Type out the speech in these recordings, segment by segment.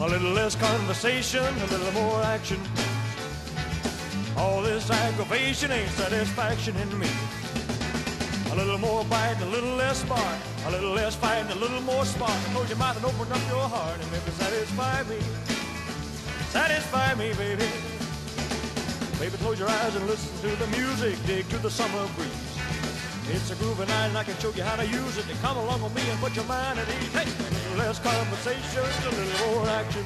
A little less conversation, a little more action. All this aggravation ain't satisfaction in me. A little more bite, a little less spark. A little less fight, a little more spark. Close your mouth and open up your heart and maybe satisfy me. Satisfy me, baby. Baby, close your eyes and listen to the music. Dig to the summer breeze. It's a groovy night and I can show you how to use it. Then come along with me and put your mind at ease. Hey, less conversation, a little more action.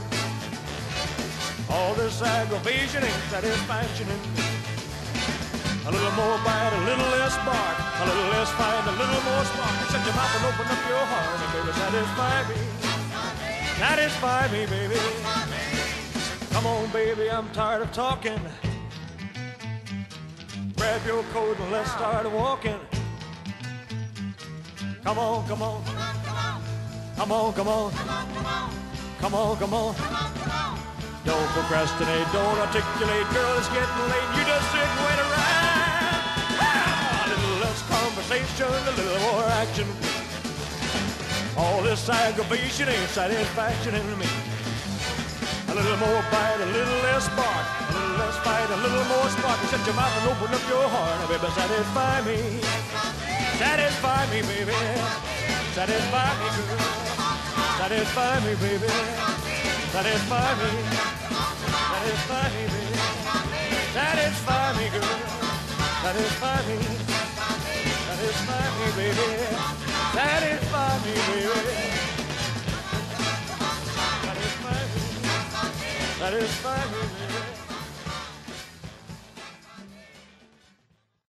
All this aggravation ain't satisfaction. A little more bite, a little less bark, a little less fight, a little more spark. Shut your mouth and open up your heart and baby, satisfy me. Satisfy me, baby. Come on, baby, I'm tired of talking. Grab your coat and let's start walking. Come on, come on. Come on, come on. Come on, come on. Don't procrastinate, don't articulate, girl, it's getting late. You just sit and wait around. A little less conversation, a little more action. All this aggravation ain't satisfaction in me. A little more bite, a little less bark, a little less fight, a little more spark. Shut your mouth and open up your heart, baby, satisfy me. Satisfy me, baby. Satisfy me, girl. Satisfy me, baby. Satisfy me. Satisfy me, baby. Satisfy me, girl. Satisfy me. Satisfy me, baby. Satisfy me, baby. Satisfy me. Satisfy me, baby.